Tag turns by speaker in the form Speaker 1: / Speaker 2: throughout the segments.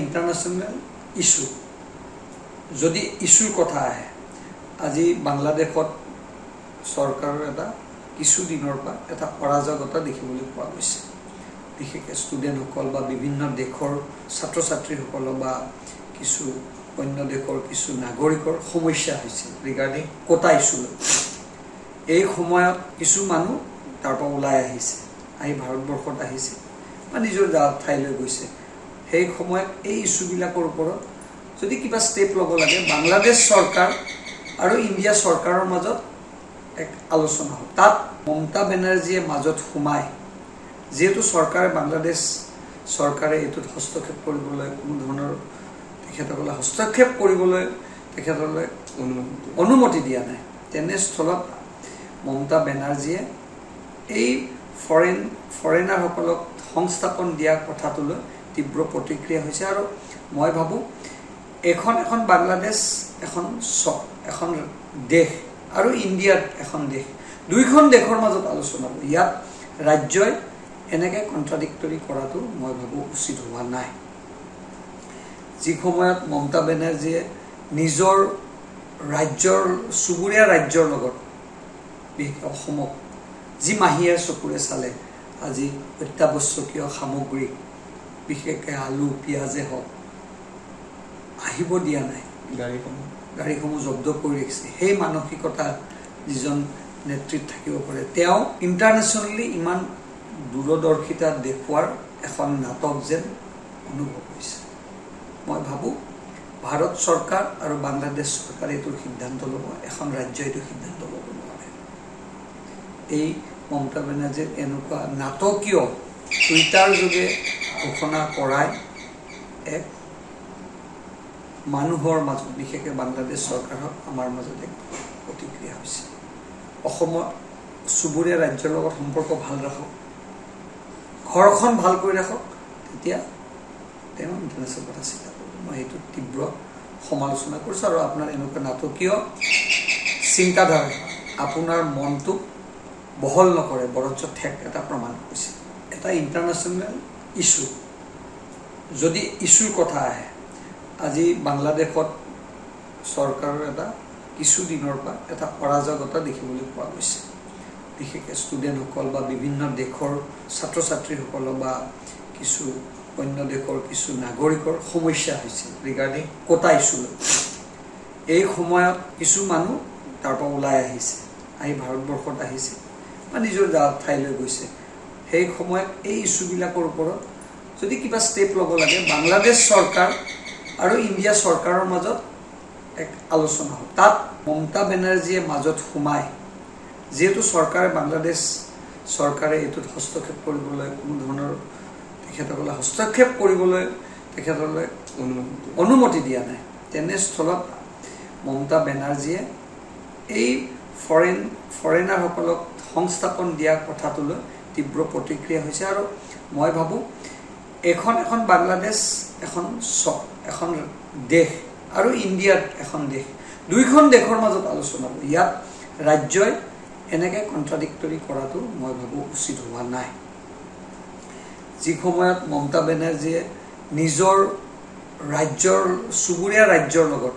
Speaker 1: International issue যদি ইছ্যুৰ কথা আহে আজি বাংলাদেশত চৰকাৰৰ এটা কিছুদিনৰ পৰা এটা অৰাজকতা দেখিবলৈ পোৱা গৈছে। বিশেষকৈ ষ্টুডেণ্টসকল বা বিভিন্ন দেশৰ ছাত্ৰ ছাত্ৰীসকলৰ বা কিছু অন্য দেশৰ কিছু নাগৰিকৰ সমস্যা হৈছে ৰিগাৰ্ডিং কোটা ইছ্যু এই সময়ত কিছু মানুহ তাৰ পৰা ওলাই আহিছে আহি ভাৰতবৰ্ষত আহিছে বা নিজৰ ঠাইলৈ গৈছে। সেই সময়ত এই ইছ্যুবিলাকৰ ওপৰত যদি কিবা ষ্টেপ ল'ব লাগে বাংলাদেশ চৰকাৰ আৰু ইণ্ডিয়া চৰকাৰৰ মাজত এক আলোচনা হ'ল তাত মমতা বেনাৰ্জীয়ে মাজত সোমাই যিহেতু চৰকাৰে বাংলাদেশ চৰকাৰে এইটোত হস্তক্ষেপ কৰিবলৈ কোনো ধৰণৰ তেখেতসকলে হস্তক্ষেপ কৰিবলৈ তেখেতলৈ অনুমতি দিয়া নাই। তেনেস্থলত মমতা বেনাৰ্জীয়ে এই ফৰেইন ফৰেইনাৰসকলক সংস্থাপন দিয়া কথাটোলৈ তীব্ৰ প্ৰতিক্ৰিয়া হৈছে আৰু মই ভাবোঁ এখন এখন বাংলাদেশ এখন এখন দেশ আৰু ইণ্ডিয়াত এখন দেশ দুইখন দেশৰ মাজত আলোচনা ইয়াত ৰাজ্যই এনেকৈ কণ্ট্ৰাডিক্টৰী কৰাটো মই ভাবোঁ উচিত হোৱা নাই। যি সময়ত মমতা ৰাজ্যৰ চুবুৰীয়া ৰাজ্যৰ লগত বিশেষকৈ অসমক যি মাহীয়ে চকুৰে চালে আজি অত্যাৱশ্যকীয় সামগ্ৰী বিশেষকৈ আলু পিঁয়াজে হওক। আহিব দিয়া নাই।
Speaker 2: গাড়ীসমূহ।
Speaker 1: গাড়ীসমূহ জব্দ কৰি ৰাখিছে। সেই মানসিকতা যিজন নেতৃত্ব থাকিব পাৰে তেওঁ ইণ্টাৰনেশ্যনেলি ইমান দূৰদৰ্শিতা দেখুওৱাৰ এখন নাটক যেন অনুভৱ হৈছে। মই ভাবোঁ ভাৰত চৰকাৰ আৰু বাংলাদেশ চৰকাৰে এইটোৰ সিদ্ধান্ত ল'ব এখন ৰাজ্যই এইটো সিদ্ধান্ত ল'ব নোৱাৰে। এই মমতা বেনাৰ্জীৰ এনেকুৱা নাটকীয় টুইটাৰ যোগে ঘোষণা কৰাই এক মানুহৰ মাজত বিশেষকৈ বাংলাদেশ চৰকাৰ হওক আমাৰ মাজত এক প্ৰতিক্ৰিয়া হৈছে। অসমৰ চুবুৰীয়া ৰাজ্যৰ লগত সম্পৰ্ক ভাল ৰাখক ঘৰখন ভাল কৰি ৰাখক তেতিয়া তেওঁ ইণ্টাৰনেশ্যনেল কথা চিন্তা কৰিব। মই সেইটো তীব্ৰ সমালোচনা কৰিছোঁ আৰু আপোনাৰ এনেকুৱা নাটকীয় চিন্তাধাৰাই আপোনাৰ মনটোক বহল নকৰে বৰঞ্চ ঠেক এটা প্ৰমাণ কৰিছে এটা ইণ্টাৰনেশ্যনেল ইছ্যু যদি ইছ্যুৰ কথা আহে আজি বাংলাদেশত চৰকাৰৰ এটা কিছুদিনৰ পৰা এটা অৰাজকতা দেখিবলৈ পোৱা গৈছে। বিশেষকৈ ষ্টুডেণ্টসকল বা বিভিন্ন দেশৰ ছাত্ৰ ছাত্ৰীসকলৰ বা কিছু অন্য দেশৰ কিছু নাগৰিকৰ সমস্যা হৈছে ৰিগাৰ্ডিং কোটা ইছ্যু লৈ। এই সময়ত কিছু মানুহ তাৰ পৰা ওলাই আহিছে আহি ভাৰতবৰ্ষত আহিছে বা নিজৰ ঠাইলৈ গৈছে। সেই সময়ত এই ইছ্যুবিলাকৰ ওপৰত যদি কিবা ষ্টেপ ল'ব লাগে বাংলাদেশ চৰকাৰ আৰু ইণ্ডিয়া চৰকাৰৰ মাজত এক আলোচনা হ'ল তাত মমতা বেনাৰ্জীয়ে মাজত সোমাই যিহেতু চৰকাৰে বাংলাদেশ চৰকাৰে এইটোত হস্তক্ষেপ কৰিবলৈ কোনো ধৰণৰ তেখেতসকলে হস্তক্ষেপ কৰিবলৈ তেখেতলৈ অনুমতি দিয়া নাই। তেনেস্থলত মমতা বেনাৰ্জীয়ে এই ফৰেইন ফৰেইনাৰসকলক সংস্থাপন দিয়া কথাটোলৈ তীব্ৰ প্ৰতিক্ৰিয়া হৈছে আৰু মই ভাবোঁ এখন এখন বাংলাদেশ এখন এখন দেশ আৰু ইণ্ডিয়াত এখন দেশ দুইখন দেশৰ মাজত আলোচনা ইয়াত ৰাজ্যই এনেকৈ কণ্ট্ৰাডিক্টৰী কৰাটো মই ভাবোঁ উচিত হোৱা নাই। যি সময়ত মমতা চুবুৰীয়া ৰাজ্যৰ লগত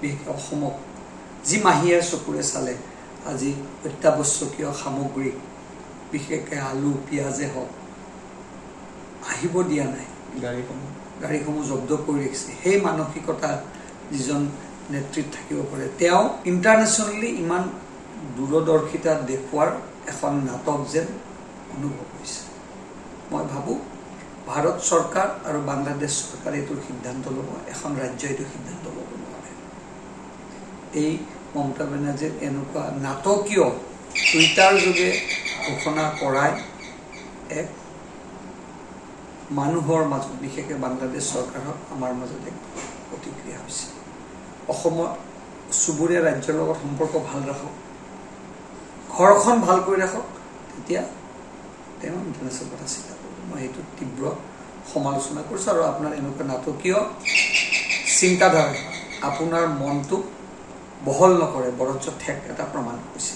Speaker 1: বিশেষকৈ অসমক যি মাহীয়ে চকুৰে চালে আজি অত্যাৱশ্যকীয় সামগ্ৰী বিশেষকৈ আলু পিঁয়াজে হওক। আহিব দিয়া নাই।
Speaker 2: গাড়ীসমূহ।
Speaker 1: গাড়ীসমূহ জব্দ কৰি ৰাখিছে। সেই মানসিকতা যিজন নেতৃত্ব থাকিব পাৰে তেওঁ ইণ্টাৰনেশ্যনেলি ইমান দূৰদৰ্শিতা দেখুওৱাৰ এখন নাটক যেন অনুভৱ হৈছে। মই ভাবোঁ ভাৰত চৰকাৰ আৰু বাংলাদেশ চৰকাৰে এইটোৰ সিদ্ধান্ত ল'ব এখন ৰাজ্যই এইটো সিদ্ধান্ত ল'ব নোৱাৰে। এই মমতা বেনাৰ্জীৰ এনেকুৱা নাটকীয় টুইটাৰ যোগে ঘোষণা কৰাই এক মানুহৰ মাজত বিশেষকৈ বাংলাদেশ চৰকাৰ হওক আমাৰ মাজত এক প্ৰতিক্ৰিয়া হৈছে। অসমৰ চুবুৰীয়া ৰাজ্যৰ লগত সম্পৰ্ক ভাল ৰাখক ঘৰখন ভাল কৰি ৰাখক তেতিয়া তেওঁ ইণ্টাৰনেশ্যনেল কথা চিন্তা কৰিব। মই সেইটো তীব্ৰ সমালোচনা কৰিছোঁ আৰু আপোনাৰ এনেকুৱা নাটকীয় চিন্তাধাৰাই আপোনাৰ মনটোক বহল নকৰে বৰঞ্চ ঠেক এটা প্ৰমাণ কৰিছে